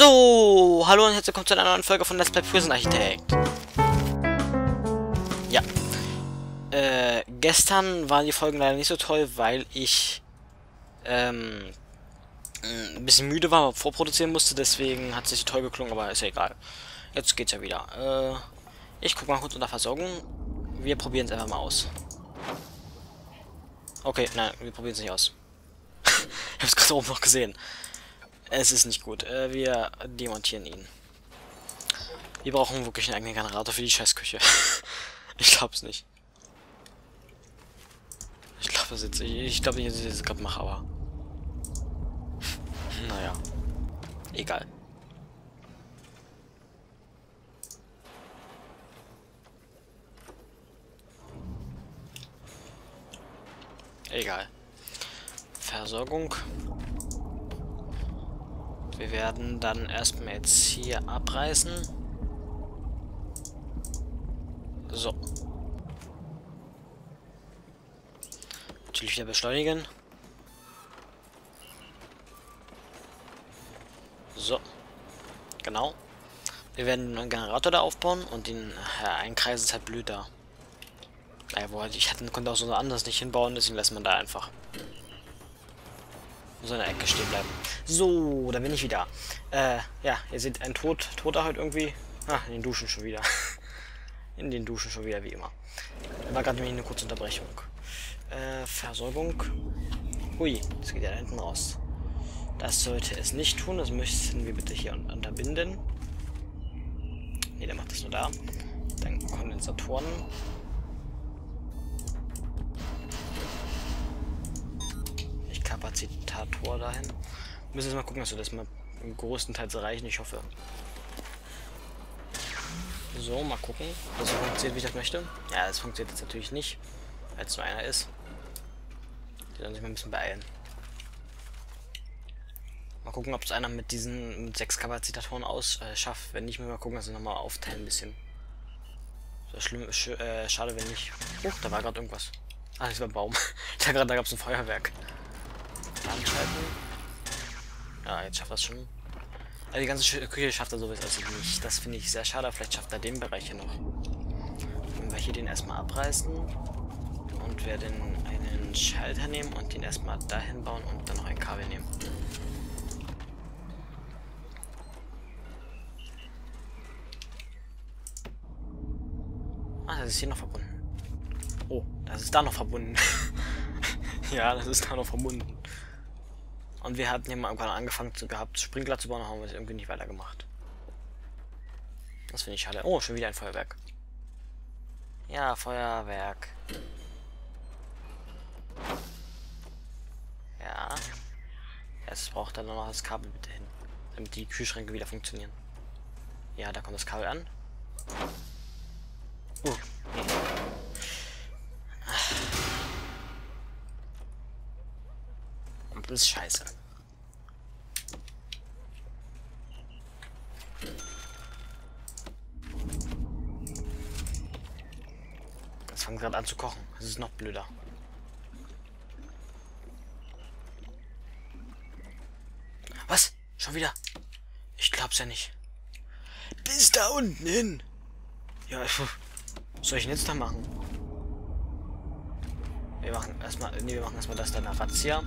So, hallo und herzlich willkommen zu einer neuen Folge von Let's Play Prison Architect. Ja. Äh, gestern waren die Folgen leider nicht so toll, weil ich ähm, ein bisschen müde war, vorproduzieren musste, deswegen hat es nicht so toll geklungen, aber ist ja egal. Jetzt geht's ja wieder. Äh, ich guck mal kurz unter Versorgung. Wir probieren es einfach mal aus. Okay, nein, wir probieren es nicht aus. ich hab's gerade oben noch gesehen. Es ist nicht gut. Äh, wir demontieren ihn. Wir brauchen wirklich einen eigenen Generator für die Scheißküche. ich glaub's nicht. Ich glaube, das jetzt. Ich glaube nicht, dass ich das gerade mache, aber. naja. Egal. Egal. Versorgung. Wir werden dann erstmal jetzt hier abreißen. So. Natürlich wieder beschleunigen. So. Genau. Wir werden einen Generator da aufbauen und den ja, einkreisen ist halt blöd da. Naja, wo halt ich hätte, konnte auch so anders nicht hinbauen, deswegen lässt man da einfach. Muss in der Ecke stehen bleiben. So, da bin ich wieder. Äh, ja, ihr seht ein Tod, Toter halt irgendwie. Ah, in den Duschen schon wieder. in den Duschen schon wieder, wie immer. War gerade nämlich eine kurze Unterbrechung. Äh, Versorgung. Hui, das geht ja da hinten raus. Das sollte es nicht tun. Das müssen wir bitte hier unterbinden. Ne, der macht das nur da. Dann Kondensatoren. Kapazitator dahin. Müssen wir mal gucken, dass wir das mal im größten Teil erreichen. Ich hoffe. So, mal gucken, dass es funktioniert, wie ich das möchte. Ja, das funktioniert jetzt natürlich nicht, es nur einer ist. Die sollen sich mal ein bisschen beeilen. Mal gucken, ob es einer mit diesen mit sechs Kapazitatoren aus äh. Wenn nicht, müssen wir mal gucken, dass wir nochmal aufteilen ein bisschen. So schlimm, sch äh, schade, wenn nicht. Oh, da war gerade irgendwas. Ah, das war ein Baum. da da gab es ein Feuerwerk. Anschalten. Ja, jetzt schafft das schon. Also die ganze Küche schafft er sowieso nicht. Das finde ich sehr schade. Vielleicht schafft er den Bereich hier noch. Wenn wir hier den erstmal abreißen und werden einen Schalter nehmen und den erstmal dahin bauen und dann noch ein Kabel nehmen. Ah, das ist hier noch verbunden. Oh, das ist da noch verbunden. ja, das ist da noch verbunden. Und wir hatten ja mal irgendwann angefangen zu gehabt, Sprinkler zu bauen, haben wir es irgendwie nicht weitergemacht. Das finde ich schade. Oh, schon wieder ein Feuerwerk. Ja, Feuerwerk. Ja. Jetzt braucht er noch das Kabel bitte hin. Damit die Kühlschränke wieder funktionieren. Ja, da kommt das Kabel an. Uh, nee. Und das ist scheiße. Es fängt gerade an zu kochen. Es ist noch blöder. Was? Schon wieder? Ich glaub's ja nicht. Bis da unten hin. Ja, was soll ich denn jetzt da machen? Wir machen erstmal, nee, wir machen erstmal das da eine Razzia.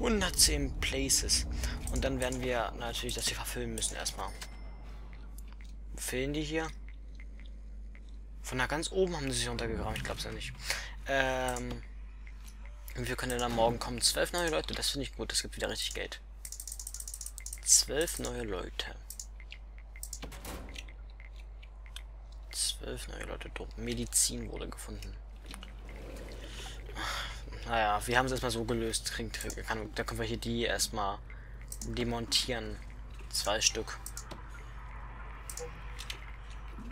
110 Places. Und dann werden wir natürlich das hier verfilmen müssen erstmal. Fehlen die hier? Von da ganz oben haben sie sich runtergegraben, ich glaube es ja nicht. Ähm, wir können dann morgen kommen. Zwölf neue Leute, das finde ich gut, das gibt wieder richtig Geld. Zwölf neue Leute. Zwölf neue Leute. Medizin wurde gefunden. Naja, wir haben es erstmal so gelöst. Da können wir hier die erstmal demontieren. Zwei Stück.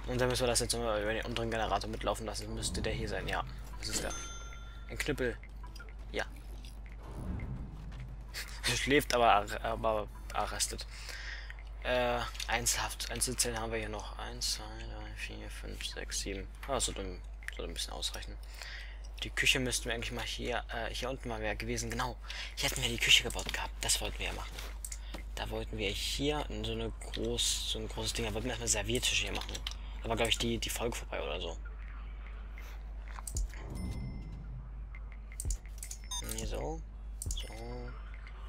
Und dann müssen wir das jetzt über den unteren Generator mitlaufen lassen. Müsste der hier sein. Ja, das ist der. Ein Knüppel. Ja. Schläft, aber, aber arrestet. Äh, Einzelhaft. Einzelzellen haben wir hier noch. 1, 2, 3, 4, 5, 6, 7. Ah, sollte, sollte ein bisschen ausreichen. Die Küche müssten wir eigentlich mal hier, äh, hier unten mal wäre gewesen. Genau. Hier hätten wir die Küche gebaut gehabt. Das wollten wir ja machen. Da wollten wir hier in so eine groß, so ein großes Ding, da wollten wir erstmal Serviertische hier machen. Da war, glaube ich, die, die Folge vorbei oder so. Nee, so. So.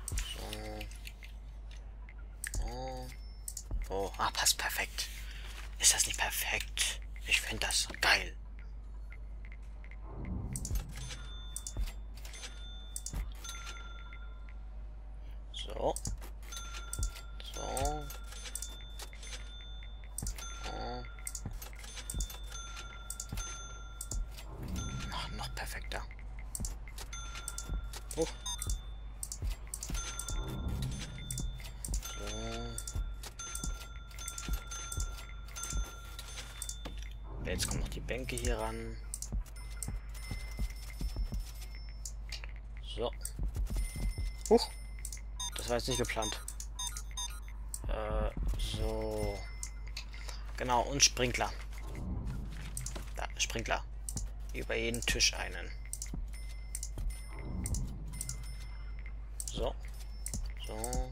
So. So. Oh, ah, passt perfekt. Ist das nicht perfekt? Ich finde das geil. So. So. Noch, noch perfekter. Oh. So. Jetzt kommen noch die Bänke hier ran. So. Huch. War jetzt nicht geplant. Äh, so. Genau, und Sprinkler. Da, Sprinkler. Über jeden Tisch einen. So. So.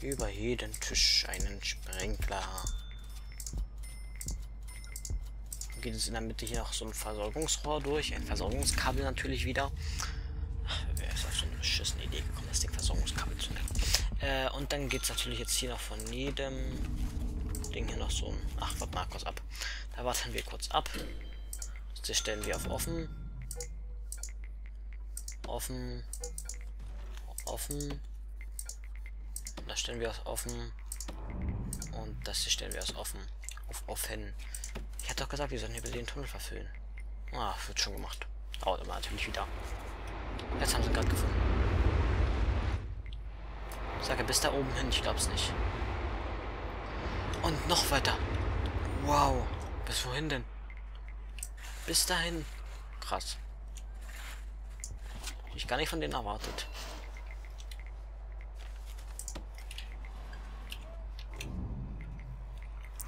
Über jeden Tisch einen Sprinkler. Geht es in der Mitte hier noch so ein Versorgungsrohr durch. Ein Versorgungskabel natürlich wieder beschissene Idee gekommen, das Ding Versorgungskabel zu nennen. Äh, und dann geht es natürlich jetzt hier noch von jedem Ding hier noch so ein... Ach, warte mal kurz ab. Da warten wir kurz ab. Das stellen wir auf offen. Offen. Offen. Das stellen wir auf offen. Und das hier stellen wir auf offen. Auf offen. Ich hatte doch gesagt, wir sollen hier den Tunnel verfüllen. Ah, wird schon gemacht. Dauert aber natürlich wieder. Jetzt haben sie ihn gerade gefunden. Ich sage bis da oben hin, ich glaub's nicht. Und noch weiter. Wow. Bis wohin denn? Bis dahin. Krass. Ich gar nicht von denen erwartet.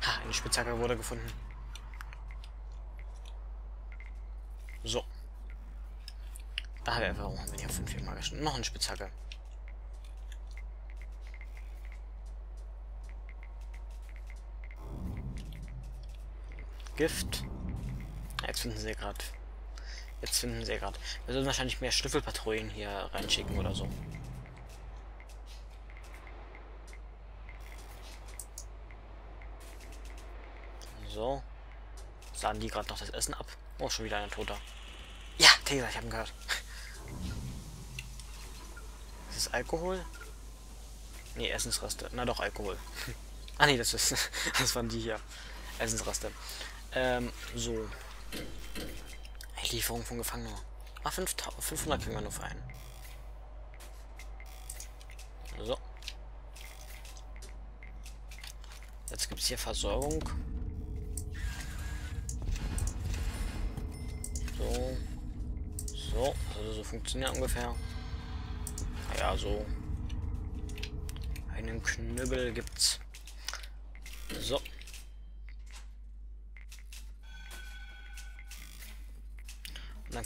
Ha, eine Spitzhacke wurde gefunden. So. Da habe ich warum haben wir hier fünf magischen? Noch eine Spitzhacke. Gift. Jetzt finden sie gerade. Jetzt finden sie gerade. Wir sollen wahrscheinlich mehr Schnüffelpatrouillen hier reinschicken oder so. So. Sahen die gerade noch das Essen ab? Oh, schon wieder ein Toter. Ja, Taser, ich habe ihn gehört. Ist das Alkohol? Nee, Essensreste. Na doch, Alkohol. ah nee, das ist. das waren die hier. Essensreste. Ähm, so. Lieferung von Gefangenen. Ah, 500 kriegen wir nur für einen. So. Jetzt gibt es hier Versorgung. So. So, also so funktioniert ungefähr. Ja, so. Einen Knüppel gibt's.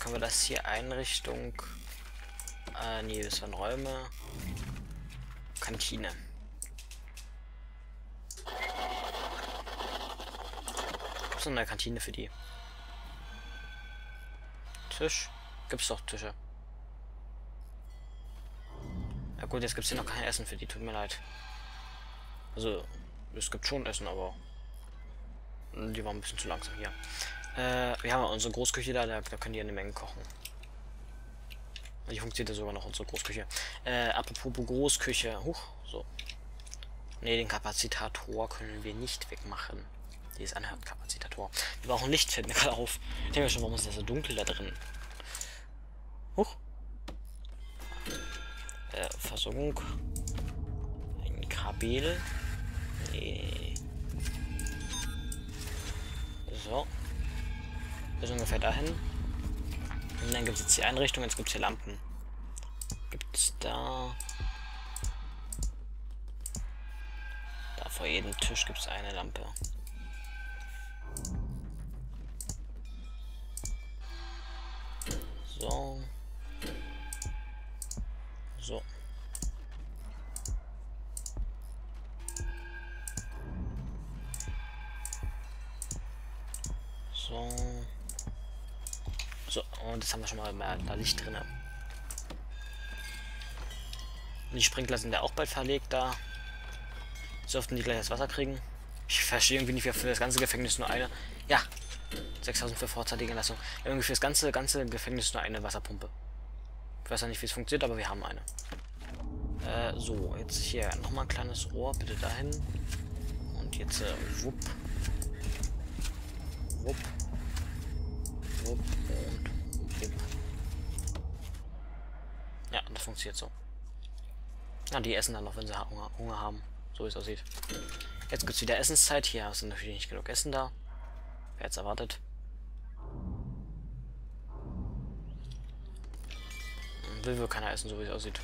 Können wir das hier Einrichtung. Äh, nee, das waren Räume. Kantine. Gibt's noch eine Kantine für die? Tisch? Gibt's doch Tische. Ja gut, jetzt gibt's hier noch kein Essen für die, tut mir leid. Also, es gibt schon Essen, aber die waren ein bisschen zu langsam hier. Äh, wir haben unsere Großküche da, da, da können die eine Menge kochen. Hier funktioniert ja sogar noch unsere Großküche. Äh, apropos Großküche. Huch, so. Ne, den Kapazitator können wir nicht wegmachen. Dieses Anhörkapazitator. Wir brauchen Licht, fällt mir gerade auf. Ich denke schon, warum ist das so dunkel da drin? Huch. Äh, Versorgung. Ein Kabel. Nee. So. Bis ungefähr dahin. Und dann gibt es jetzt die Einrichtung, jetzt gibt es hier Lampen. Gibt es da... Da vor jedem Tisch gibt es eine Lampe. So, und jetzt haben wir schon mal mehr da Licht drin. Und die Sprinkler sind ja auch bald verlegt da. So oft die gleich das Wasser kriegen. Ich verstehe irgendwie nicht, wie für das ganze Gefängnis nur eine. Ja, 6000 für vorzeitige Entlassung. Irgendwie für das ganze, ganze Gefängnis nur eine Wasserpumpe. Ich weiß ja nicht, wie es funktioniert, aber wir haben eine. Äh, so, jetzt hier nochmal ein kleines Rohr, bitte dahin. Und jetzt, äh, wupp. Wupp. Und wupp. Ja, das funktioniert so. Ja, die essen dann noch, wenn sie Hunger, Hunger haben. So wie es aussieht. Jetzt gibt es wieder Essenszeit. Hier ist natürlich nicht genug Essen da. Wer jetzt erwartet. Will wohl keiner essen, so wie es aussieht.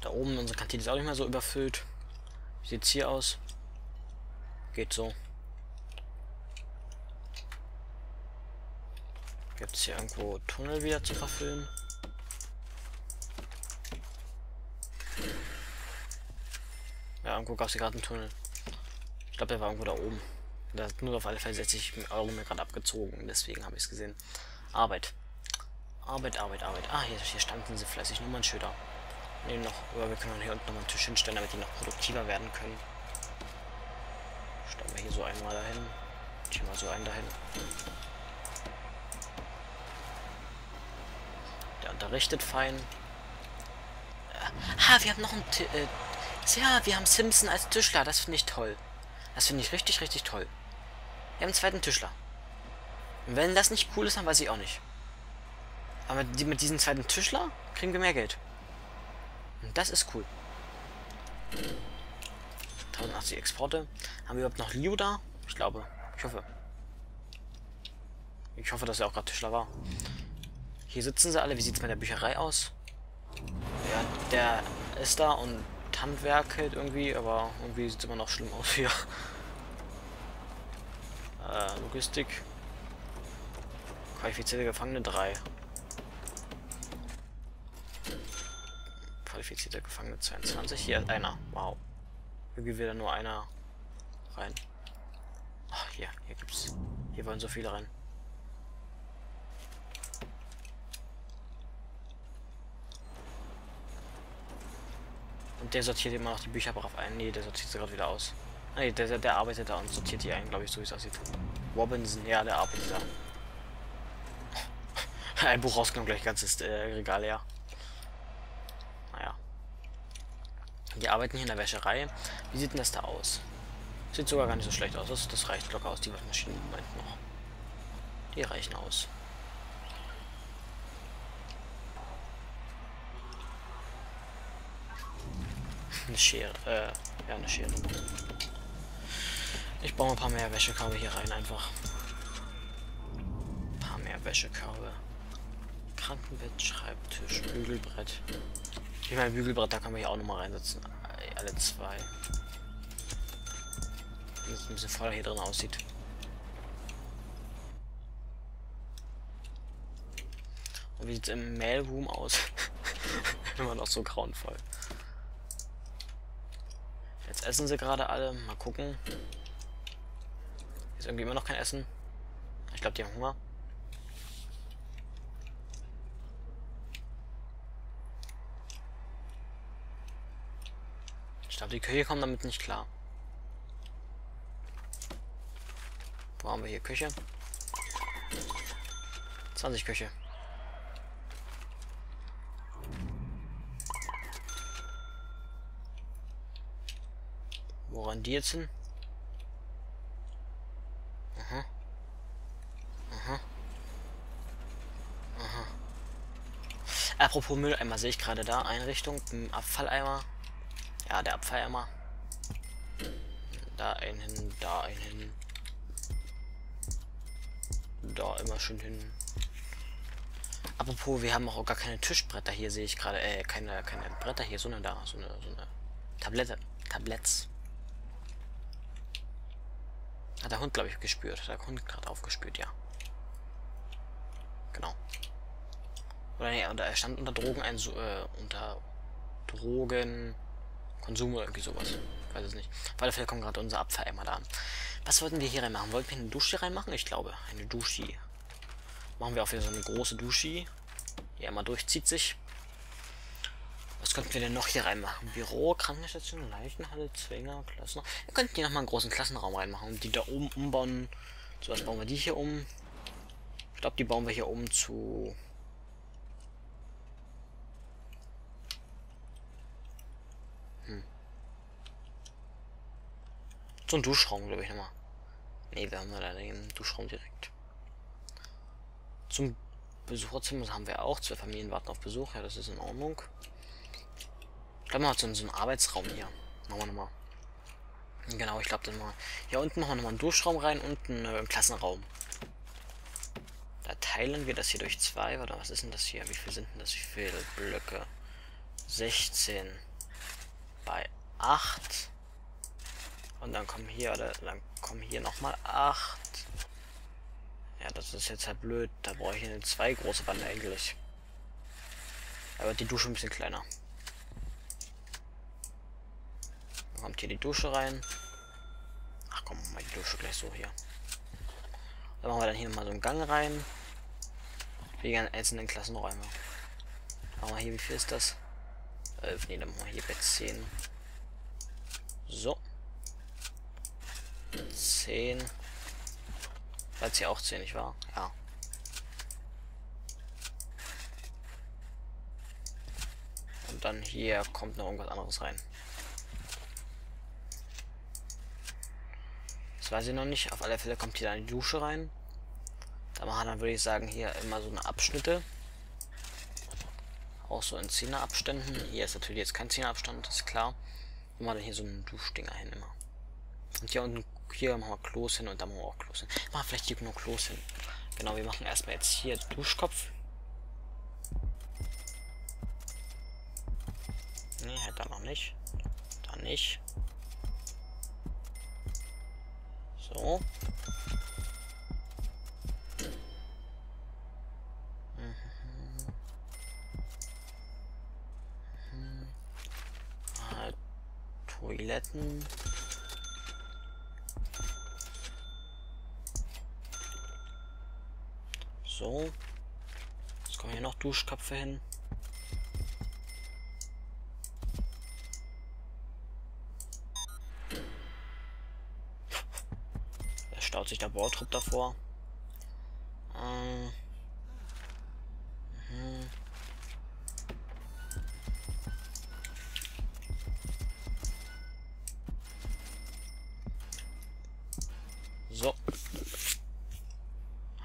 Da oben unsere Kantine ist auch nicht mehr so überfüllt. Wie sieht's hier aus? Geht so. Gibt es hier irgendwo Tunnel wieder zu verfüllen? Ja, irgendwo gab es hier gerade einen Tunnel. Ich glaube, der war irgendwo da oben. Der hat nur auf alle Fälle 60 Euro mir gerade abgezogen. Deswegen habe ich es gesehen. Arbeit. Arbeit, Arbeit, Arbeit. Ah, hier, hier standen sie fleißig Nummernschilder. Ne, noch. Aber wir können hier unten nochmal einen Tisch hinstellen, damit die noch produktiver werden können. Stellen wir hier so einmal dahin. Hier mal so einen dahin. Unterrichtet fein. Ha, wir haben noch einen T äh, ja, wir haben Simpson als Tischler. Das finde ich toll. Das finde ich richtig, richtig toll. Wir haben einen zweiten Tischler. Und wenn das nicht cool ist, dann weiß ich auch nicht. Aber die, mit diesem zweiten Tischler kriegen wir mehr Geld. Und das ist cool. 1080 Exporte. Haben wir überhaupt noch Liu da? Ich glaube. Ich hoffe. Ich hoffe, dass er auch gerade Tischler war. Hier sitzen sie alle. Wie sieht es mit der Bücherei aus? Ja, der ist da und Handwerk halt irgendwie, aber irgendwie sieht es immer noch schlimm aus hier. Äh, Logistik. Qualifizierte Gefangene 3. Qualifizierte Gefangene 22. Hier ist einer. Wow. Irgendwie wieder nur einer rein. Ach, hier, hier gibt's. Hier wollen so viele rein. Und der sortiert immer noch die Bücher brav ein. Nee, der sortiert sie gerade wieder aus. Nee, der, der arbeitet da und sortiert die ein, glaube ich, so wie es aussieht. Robinson, ja, der arbeitet da. ein Buch rausgenommen, gleich ganzes äh, Regal leer. Naja. Die arbeiten hier in der Wäscherei. Wie sieht denn das da aus? Sieht sogar gar nicht so schlecht aus. Das, das reicht locker aus. Die Waschmaschinen Moment noch. Die reichen aus. Eine Schere. Äh, ja, eine Schere. Ich baue ein paar mehr Wäschekörbe hier rein einfach. Ein paar mehr Wäschekörbe. Krankenbett, Schreibtisch, Bügelbrett. Ich meine, Bügelbrett, da kann man hier auch nochmal reinsetzen. Alle zwei. Wenn es ein bisschen voller hier drin aussieht. Und wie sieht es im Mailroom aus? Immer noch so grauenvoll. Jetzt essen sie gerade alle. Mal gucken. Ist irgendwie immer noch kein Essen. Ich glaube, die haben Hunger. Ich glaube, die Küche kommt damit nicht klar. Wo haben wir hier Küche? 20 Küche. Woran die jetzt hin? Aha. Aha. Aha. Apropos Mülleimer sehe ich gerade da. Einrichtung. Abfalleimer. Ja, der Abfalleimer. Da ein hin, da ein hin. Da immer schön hin. Apropos, wir haben auch gar keine Tischbretter hier, sehe ich gerade. Äh, keine, keine Bretter hier, sondern da. So eine, so eine Tablette. Tabletts. Hat der Hund, glaube ich, gespürt. Hat der Hund gerade aufgespürt, ja. Genau. Oder nee, er stand unter Drogen ein, äh, unter Drogen Konsum oder irgendwie sowas. Ich weiß es nicht. Auf alle Fälle kommt gerade unser Abfalleimer da an. Was wollten wir hier reinmachen? Wollten wir eine Dusche reinmachen? Ich glaube, eine Dusche. Machen wir auch wieder so eine große Dusche. Die einmal durchzieht sich. Was könnten wir denn noch hier reinmachen? Büro, Krankenstation, Leichenhalle, Zwinger, Klassen. Wir könnten hier nochmal einen großen Klassenraum reinmachen und die da oben umbauen. So, was bauen wir die hier um? Ich glaube, die bauen wir hier um zu... Hm. So ein Duschraum, glaube ich nochmal. Ne, wir haben leider den Duschraum direkt. Zum Besucherzimmer haben wir auch. Zwei Familien warten auf Besuch. Ja, das ist in Ordnung. Ich glaube, hat so, so einen Arbeitsraum hier. Machen wir nochmal. Genau, ich glaube, dann mal. Hier unten machen wir nochmal einen Duschraum rein und einen äh, Klassenraum. Da teilen wir das hier durch zwei. Oder was ist denn das hier? Wie viel sind denn das? Wie viele Blöcke? 16 bei 8. Und dann kommen hier, oder dann kommen hier nochmal 8. Ja, das ist jetzt halt blöd. Da brauche ich eine zwei große Wand eigentlich. Aber die Dusche ein bisschen kleiner. Dann kommt hier die Dusche rein. Ach komm, mal die Dusche gleich so hier. Dann machen wir dann hier nochmal so einen Gang rein. Wie die einzelnen Klassenräume. Machen wir hier, wie viel ist das? 11, ne, dann machen wir hier bei 10. So. 10. Weil hier auch 10, nicht wahr? Ja. Und dann hier kommt noch irgendwas anderes rein. Das weiß ich noch nicht. Auf alle Fälle kommt hier die Dusche rein. Da machen dann würde ich sagen hier immer so eine Abschnitte. Auch so in Zehnerabständen. Hier ist natürlich jetzt kein Zehnerabstand, ist klar. Immer dann hier so einen Duschdinger hin immer. Und hier unten hier machen wir Klos hin und da machen wir auch Klos hin. Machen vielleicht hier nur Klos hin. Genau, wir machen erstmal jetzt hier Duschkopf. Ne, halt da noch nicht. Da nicht. So. Mhm. Mhm. Ah, Toiletten. So. Jetzt kommen hier noch Duschköpfe hin. Sich der Bautrupp davor. Ähm. Mhm. So.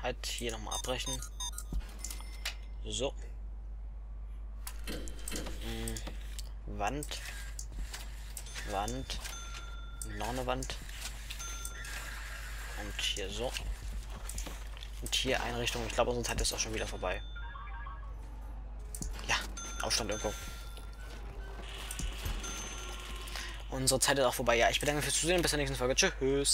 Halt hier nochmal abbrechen. So. Hm. Wand. Wand. Noch eine Wand. Und hier so. Und hier Einrichtung. Ich glaube, unsere Zeit ist auch schon wieder vorbei. Ja, Aufstand irgendwo. Unsere Zeit ist auch vorbei. Ja, ich bedanke mich fürs Zusehen. Bis zur nächsten Folge. Tschüss.